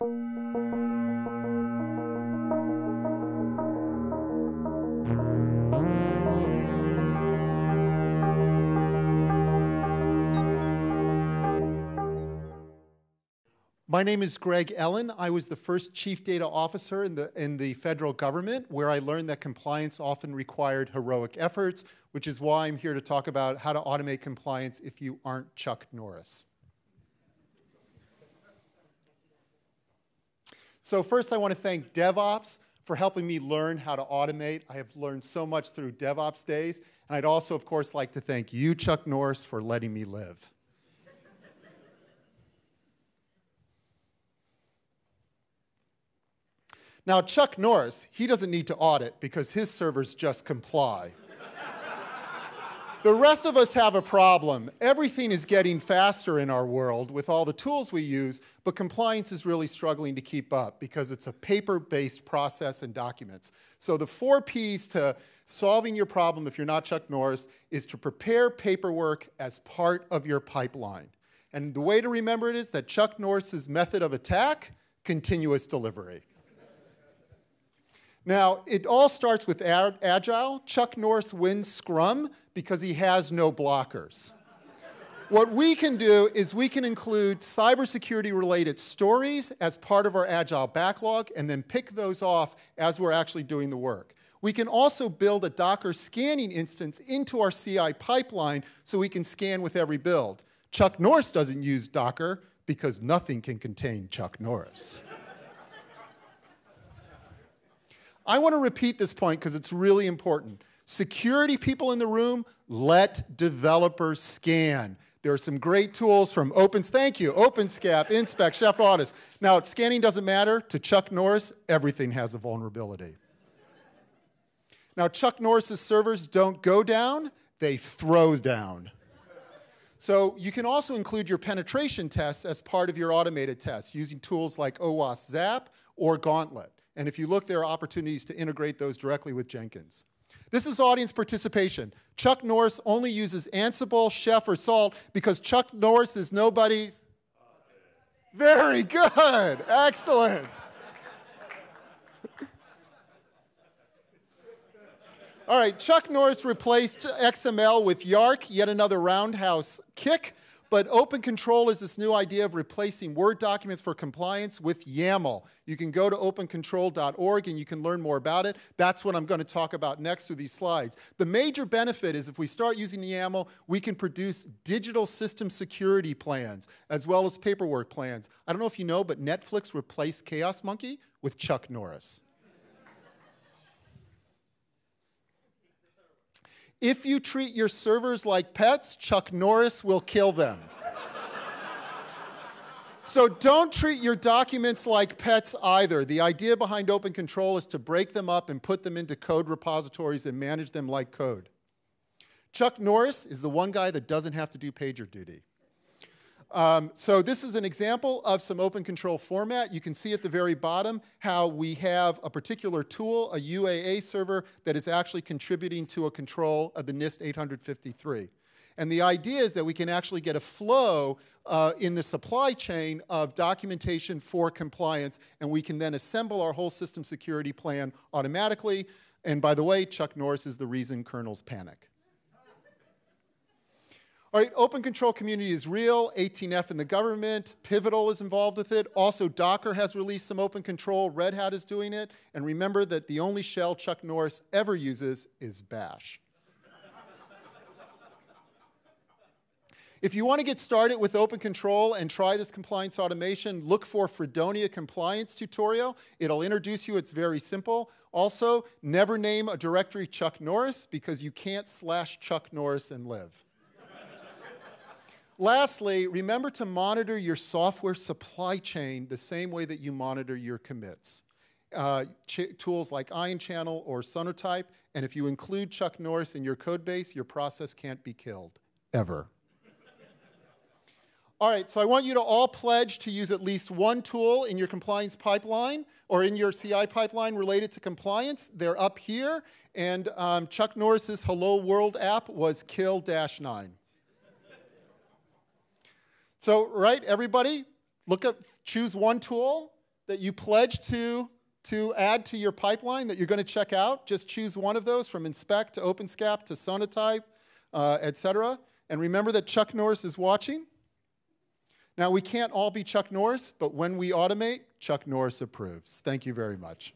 My name is Greg Elin. I was the first chief data officer in the, in the federal government where I learned that compliance often required heroic efforts, which is why I'm here to talk about how to automate compliance if you aren't Chuck Norris. So first I want to thank DevOps for helping me learn how to automate. I have learned so much through DevOps days. And I'd also, of course, like to thank you, Chuck Norris, for letting me live. Now, Chuck Norris, he doesn't need to audit because his servers just comply. The rest of us have a problem. Everything is getting faster in our world with all the tools we use, but compliance is really struggling to keep up because it's a paper-based process and documents. So the four Ps to solving your problem if you're not Chuck Norris is to prepare paperwork as part of your pipeline. And the way to remember it is that Chuck Norris's method of attack, continuous delivery. Now, it all starts with Agile. Chuck Norris wins Scrum because he has no blockers. what we can do is we can include cybersecurity related stories as part of our Agile backlog and then pick those off as we're actually doing the work. We can also build a Docker scanning instance into our CI pipeline so we can scan with every build. Chuck Norris doesn't use Docker because nothing can contain Chuck Norris. I want to repeat this point because it's really important. Security people in the room, let developers scan. There are some great tools from Opens, thank you, OpenSCAP, InSpec, Chef Audits. Now, scanning doesn't matter. To Chuck Norris, everything has a vulnerability. Now, Chuck Norris's servers don't go down, they throw down. So you can also include your penetration tests as part of your automated tests using tools like OWASP Zap or Gauntlt. And if you look, there are opportunities to integrate those directly with Jenkins. This is audience participation. Chuck Norris only uses Ansible, Chef, or Salt because Chuck Norris is nobody's. Very good. Excellent. All right, Chuck Norris replaced XML with YARC, yet another roundhouse kick. But open control is this new idea of replacing Word documents for compliance with YAML. You can go to opencontrol.org and you can learn more about it. That's what I'm going to talk about next through these slides. The major benefit is if we start using YAML, we can produce digital system security plans as well as paperwork plans. I don't know if you know, but Netflix replaced Chaos Monkey with Chuck Norris. If you treat your servers like pets, Chuck Norris will kill them. so don't treat your documents like pets either. The idea behind open control is to break them up and put them into code repositories and manage them like code. Chuck Norris is the one guy that doesn't have to do pager duty. Um, so this is an example of some open control format. You can see at the very bottom how we have a particular tool, a UAA server, that is actually contributing to a control of the NIST 853. And the idea is that we can actually get a flow uh, in the supply chain of documentation for compliance, and we can then assemble our whole system security plan automatically. And by the way, Chuck Norris is the reason kernels panic. All right, open control community is real. 18F in the government. Pivotal is involved with it. Also, Docker has released some open control. Red Hat is doing it. And remember that the only shell Chuck Norris ever uses is bash. If you want to get started with open control and try this compliance automation, look for Freedonia compliance tutorial. It'll introduce you, it's very simple. Also, never name a directory Chuck Norris because you can't slash Chuck Norris and live. Lastly, remember to monitor your software supply chain the same way that you monitor your commits. Uh, tools like Ion Channel or Sonatype, and if you include Chuck Norris in your code base, your process can't be killed, ever. all right, so I want you to all pledge to use at least one tool in your compliance pipeline or in your CI pipeline related to compliance. They're up here, and um, Chuck Norris's Hello World app was kill-9. So, right, everybody, look up, choose one tool. that you pledge to, to add to your pipeline that you're going to check out. Just choose one of those from InSpec to OpenSCAP to Sonatype, uh, et cetera. And remember that Chuck Norris is watching. Now, we can't all be Chuck Norris, but when we automate, Chuck Norris approves. Thank you very much.